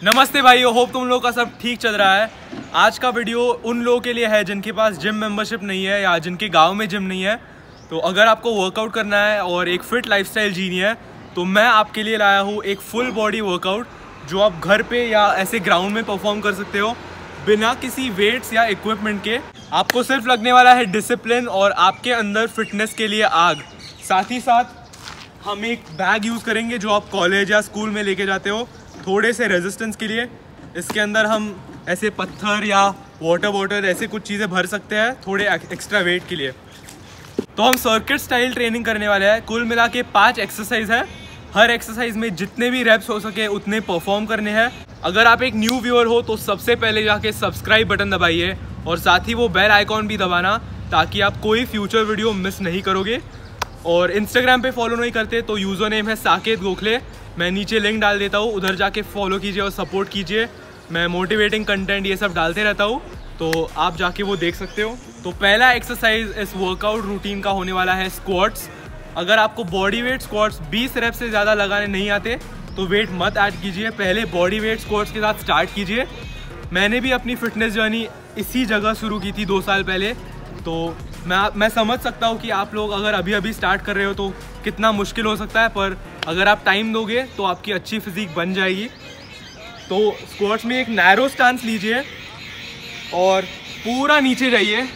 नमस्ते भाइयों, होप तुम लोग का सब ठीक चल रहा है। आज का वीडियो उन लोगों के लिए है जिनके पास जिम मेंबरशिप नहीं है या जिनके गाँव में जिम नहीं है। तो अगर आपको वर्कआउट करना है और एक फिट लाइफस्टाइल जीनी है तो मैं आपके लिए लाया हूँ एक फुल बॉडी वर्कआउट जो आप घर पे या ऐसे ग्राउंड में परफॉर्म कर सकते हो बिना किसी वेट्स या इक्विपमेंट के। आपको सिर्फ़ लगने वाला है डिसिप्लिन और आपके अंदर फिटनेस के लिए आग। साथ ही साथ हम एक बैग यूज़ करेंगे जो आप कॉलेज या स्कूल में लेके जाते हो। थोड़े से रेजिस्टेंस के लिए, इसके अंदर हम ऐसे पत्थर या वाटर वाटर ऐसे कुछ चीज़ें भर सकते हैं, थोड़े एक्स्ट्रा वेट के लिए। तो हम सर्किट स्टाइल ट्रेनिंग करने वाले हैं। कुल मिला के पाँच एक्सरसाइज है। हर एक्सरसाइज में जितने भी रेप्स हो सके, उतने परफॉर्म करने हैं। अगर आप एक न्यू व्यूअर हो तो सबसे पहले जाके सब्सक्राइब बटन दबाइए और साथ ही वो बेल आइकॉन भी दबाना, ताकि आप कोई फ्यूचर वीडियो मिस नहीं करोगे। और इंस्टाग्राम पे फॉलो नहीं करते तो यूज़र नेम है साकेत गोखले। मैं नीचे लिंक डाल देता हूँ, उधर जाके फॉलो कीजिए और सपोर्ट कीजिए। मैं मोटिवेटिंग कंटेंट ये सब डालते रहता हूँ तो आप जाके वो देख सकते हो। तो पहला एक्सरसाइज इस वर्कआउट रूटीन का होने वाला है स्क्वाट्स अगर आपको बॉडी वेट स्क्वाट्स 20 रेप से ज़्यादा लगाने नहीं आते तो वेट मत ऐड कीजिए। पहले बॉडी वेट स्क्वाट्स के साथ स्टार्ट कीजिए। मैंने भी अपनी फिटनेस जर्नी इसी जगह शुरू की थी दो साल पहले तो मैं मैं समझ सकता हूँ कि आप लोग अगर अभी अभी स्टार्ट कर रहे हो तो कितना मुश्किल हो सकता है, पर अगर आप टाइम दोगे तो आपकी अच्छी फिजिक बन जाएगी। तो स्क्वाट्स में एक नैरो स्टांस लीजिए और पूरा नीचे जाइए।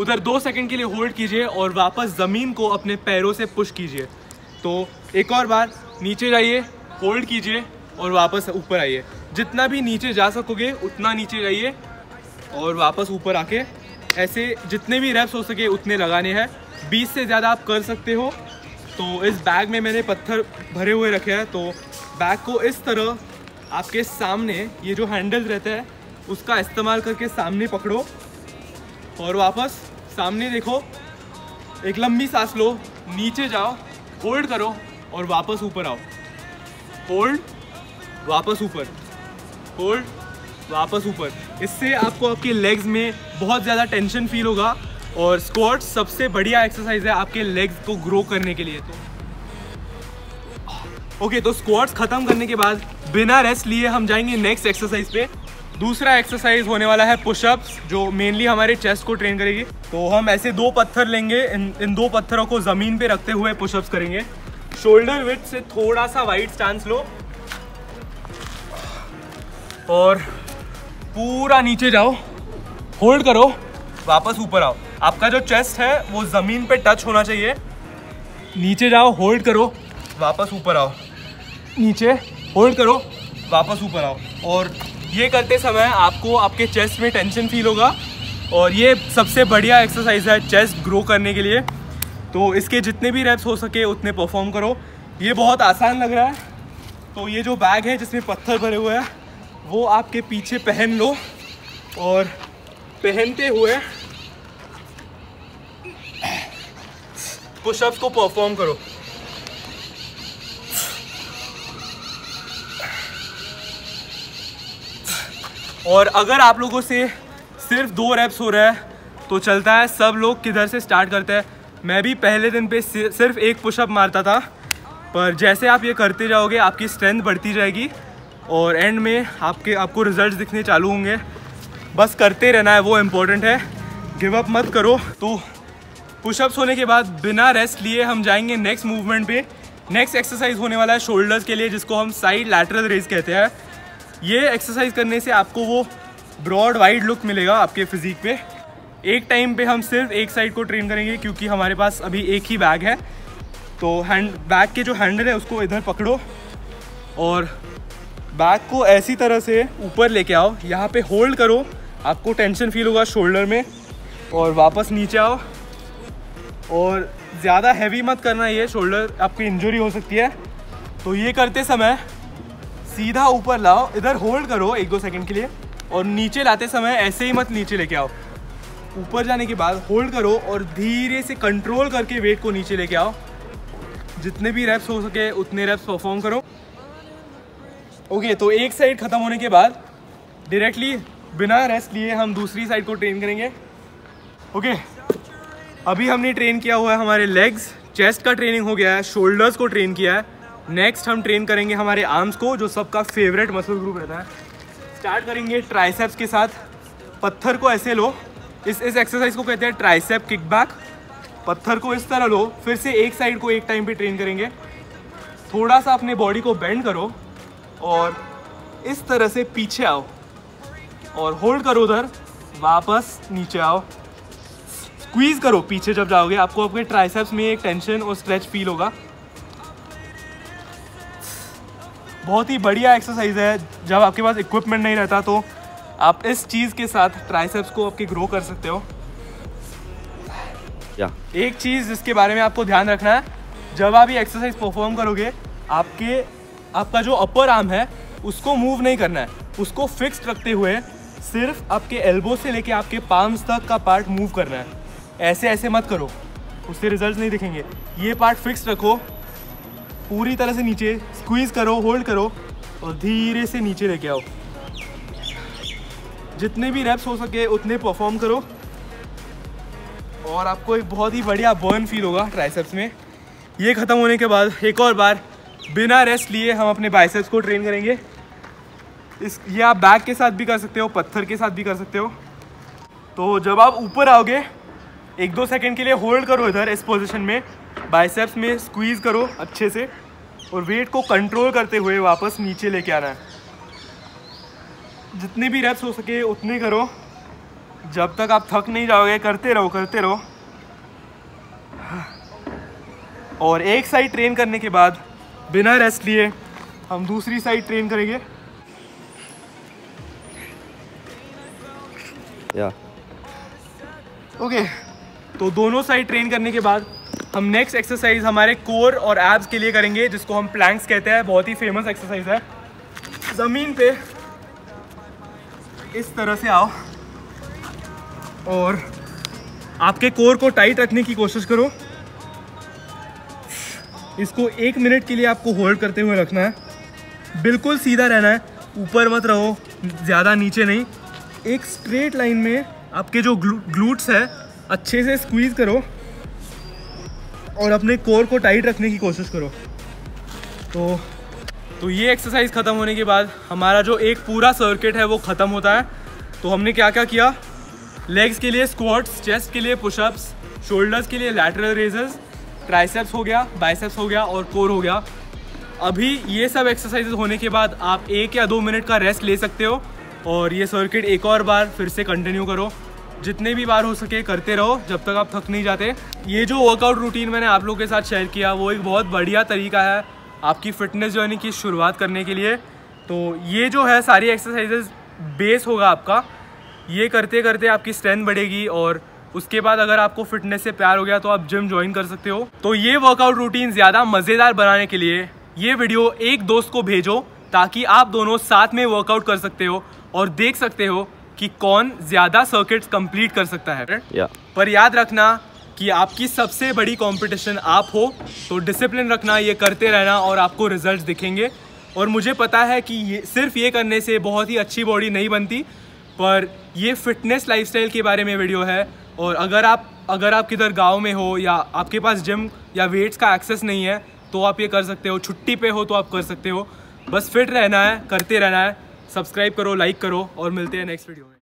उधर दो सेकंड के लिए होल्ड कीजिए और वापस ज़मीन को अपने पैरों से पुश कीजिए। तो एक और बार नीचे जाइए होल्ड कीजिए और वापस ऊपर आइए। जितना भी नीचे जा सकोगे, उतना नीचे जाइए और वापस ऊपर आके ऐसे जितने भी रेप्स हो सके उतने लगाने हैं। 20 से ज़्यादा आप कर सकते हो। तो इस बैग में मैंने पत्थर भरे हुए रखे हैं। तो बैग को इस तरह आपके सामने ये जो हैंडल रहता है, उसका इस्तेमाल करके सामने पकड़ो और वापस सामने देखो। एक लंबी सांस लो, नीचे जाओ होल्ड करो और वापस ऊपर आओ। होल्ड वापस ऊपर। होल्ड वापस ऊपर। इससे आपको आपके लेग्स में बहुत ज़्यादा टेंशन फील होगा और स्क्वाट सबसे बढ़िया एक्सरसाइज है आपके लेग्स को ग्रो करने के लिए। तो ओके okay, तो स्क्वाट्स खत्म करने के बाद बिना रेस्ट लिए हम जाएँगे नेक्स्ट एक्सरसाइज पे। दूसरा एक्सरसाइज होने वाला है पुशअप्स जो मेनली हमारे चेस्ट को ट्रेन करेगी। तो हम ऐसे दो पत्थर लेंगे इन इन दो पत्थरों को ज़मीन पे रखते हुए पुशअप्स करेंगे। शोल्डर विथ से थोड़ा सा वाइड स्टांस लो। और पूरा नीचे जाओ। होल्ड करो। वापस ऊपर आओ। आपका जो चेस्ट है, वो ज़मीन पे टच होना चाहिए। नीचे जाओ होल्ड करो। वापस ऊपर आओ। नीचे होल्ड करो। वापस ऊपर आओ। और ये करते समय आपको आपके चेस्ट में टेंशन फील होगा। और ये सबसे बढ़िया एक्सरसाइज है चेस्ट ग्रो करने के लिए। तो इसके जितने भी रेप्स हो सके, उतने परफॉर्म करो। ये बहुत आसान लग रहा है। तो ये जो बैग है, जिसमें पत्थर भरे हुए हैं वो आपके पीछे पहन लो और पहनते हुए पुशअप्स को परफॉर्म करो। और अगर आप लोगों से सिर्फ़ दो रैप्स हो रहा है तो चलता है, सब लोग किधर से स्टार्ट करते हैं। मैं भी पहले दिन पे सिर्फ़ एक पुशअप मारता था, पर जैसे आप ये करते जाओगे, आपकी स्ट्रेंथ बढ़ती जाएगी। और एंड में आपके, आपको रिज़ल्ट दिखने चालू होंगे। बस करते रहना है, वो इम्पोर्टेंट है। गिव अप मत करो। तो पुशअप्स होने के बाद बिना रेस्ट लिए हम जाएँगे नेक्स्ट मूवमेंट पे। नेक्स्ट एक्सरसाइज होने वाला है शोल्डर्स के लिए, जिसको हम साइड लैटरल रेस कहते हैं। ये एक्सरसाइज करने से आपको वो ब्रॉड वाइड लुक मिलेगा आपके फिजिक पे। एक टाइम पे हम सिर्फ़ एक साइड को ट्रेन करेंगे, क्योंकि हमारे पास अभी एक ही बैग है। तो हैंड बैग के जो हैंडल है, उसको इधर पकड़ो। और बैग को ऐसी तरह से ऊपर लेके आओ, यहाँ पे होल्ड करो, आपको टेंशन फील होगा शोल्डर में, और वापस नीचे आओ। और ज़्यादा हैवी मत करना ये शोल्डर आपकी इंजरी हो सकती है। तो ये करते समय सीधा ऊपर लाओ, इधर होल्ड करो एक दो सेकंड के लिए, और नीचे लाते समय ऐसे ही मत नीचे लेके आओ। ऊपर जाने के बाद होल्ड करो और धीरे से कंट्रोल करके वेट को नीचे लेके आओ। जितने भी रेप्स हो सके, उतने रेप्स परफॉर्म करो। ओके तो एक साइड ख़त्म होने के बाद डायरेक्टली बिना रेस्ट लिए हम दूसरी साइड को ट्रेन करेंगे। ओके अभी हमने ट्रेन किया हुआ है हमारे लेग्स चेस्ट का ट्रेनिंग हो गया है शोल्डर्स को ट्रेन किया है। नेक्स्ट हम ट्रेन करेंगे हमारे आर्म्स को, जो सबका फेवरेट मसल ग्रुप रहता है। स्टार्ट करेंगे ट्राइसेप्स के साथ। पत्थर को ऐसे लो, इस इस एक्सरसाइज को कहते हैं ट्राइसेप किकबैक पत्थर को इस तरह लो, फिर से एक साइड को एक टाइम पे ट्रेन करेंगे। थोड़ा सा अपने बॉडी को बेंड करो। और इस तरह से पीछे आओ और होल्ड करो उधर वापस नीचे आओ। स्क्वीज करो पीछे जब जाओगे आपको आपके ट्राइसेप्स में एक टेंशन और स्ट्रेच फील होगा। बहुत ही बढ़िया एक्सरसाइज है जब आपके पास इक्विपमेंट नहीं रहता तो आप इस चीज़ के साथ ट्राइसेप्स को आपके ग्रो कर सकते हो। या। एक चीज़ जिसके बारे में आपको ध्यान रखना है जब आप ये एक्सरसाइज परफॉर्म करोगे आपके आपका जो अपर आर्म है, उसको मूव नहीं करना है। उसको फिक्स रखते हुए सिर्फ़ आपके एल्बो से लेके आपके पाम्स तक का पार्ट मूव करना है। ऐसे ऐसे मत करो। उससे रिज़ल्ट नहीं दिखेंगे। ये पार्ट फिक्स रखो। पूरी तरह से नीचे स्क्वीज करो होल्ड करो और धीरे से नीचे लेके आओ। जितने भी रेप्स हो सके, उतने परफॉर्म करो। और आपको एक बहुत ही बढ़िया बर्न फील होगा ट्राइसेप्स में। ये ख़त्म होने के बाद एक और बार बिना रेस्ट लिए हम अपने बाइसेप्स को ट्रेन करेंगे। इस, ये आप बैग के साथ भी कर सकते हो, पत्थर के साथ भी कर सकते हो। तो जब आप ऊपर आओगे, एक दो सेकंड के लिए होल्ड करो इधर इस पोजीशन में। बाइसेप्स में स्क्वीज़ करो अच्छे से और वेट को कंट्रोल करते हुए वापस नीचे लेके आना है। जितने भी रेप्स हो सके उतने करो। जब तक आप थक नहीं जाओगे, करते रहो करते रहो। और एक साइड ट्रेन करने के बाद बिना रेस्ट लिए हम दूसरी साइड ट्रेन करेंगे। या ओके तो दोनों साइड ट्रेन करने के बाद हम नेक्स्ट एक्सरसाइज हमारे कोर और एब्स के लिए करेंगे जिसको हम प्लैंक्स कहते हैं। बहुत ही फ़ेमस एक्सरसाइज है। ज़मीन पे इस तरह से आओ और आपके कोर को टाइट रखने की कोशिश करो। इसको एक मिनट के लिए आपको होल्ड करते हुए रखना है। बिल्कुल सीधा रहना है ऊपर मत रहो ज़्यादा नीचे नहीं। एक स्ट्रेट लाइन में आपके जो ग्लू, ग्लूट्स है अच्छे से स्क्वीज़ करो और अपने कोर को टाइट रखने की कोशिश करो। तो तो ये एक्सरसाइज ख़त्म होने के बाद हमारा जो एक पूरा सर्किट है वो ख़त्म होता है। तो हमने क्या क्या? किया लेग्स के लिए स्क्वाट्स चेस्ट के लिए पुशअप्स शोल्डर्स के लिए लैटरल रेजर्स ट्राइसेप्स हो गया बाइसेप्स हो गया और कोर हो गया। अभी ये सब एक्सरसाइजेज होने के बाद आप एक या दो मिनट का रेस्ट ले सकते हो। और ये सर्किट एक और बार फिर से कंटिन्यू करो। जितने भी बार हो सके करते रहो, जब तक आप थक नहीं जाते। ये जो वर्कआउट रूटीन मैंने आप लोगों के साथ शेयर किया, वो एक बहुत बढ़िया तरीका है आपकी फ़िटनेस जर्नी की शुरुआत करने के लिए। तो ये जो है सारी एक्सरसाइजेज बेस होगा आपका। ये करते करते आपकी स्ट्रेंथ बढ़ेगी और उसके बाद अगर आपको फिटनेस से प्यार हो गया तो आप जिम ज्वाइन कर सकते हो। तो ये वर्कआउट रूटीन ज़्यादा मज़ेदार बनाने के लिए ये वीडियो एक दोस्त को भेजो ताकि आप दोनों साथ में वर्कआउट कर सकते हो और देख सकते हो कि कौन ज़्यादा सर्किट कंप्लीट कर सकता है। या पर याद रखना कि आपकी सबसे बड़ी कंपटीशन आप हो तो डिसिप्लिन रखना ये करते रहना और आपको रिजल्ट्स दिखेंगे। और मुझे पता है कि ये सिर्फ़ ये करने से बहुत ही अच्छी बॉडी नहीं बनती पर ये फिटनेस लाइफस्टाइल के बारे में वीडियो है। और अगर आप अगर आप किधर गाँव में हो या आपके पास जिम या वेट्स का एक्सेस नहीं है तो आप ये कर सकते हो। छुट्टी पे हो तो आप कर सकते हो। बस फिट रहना है, करते रहना है। सब्सक्राइब करो लाइक करो और मिलते हैं नेक्स्ट वीडियो में।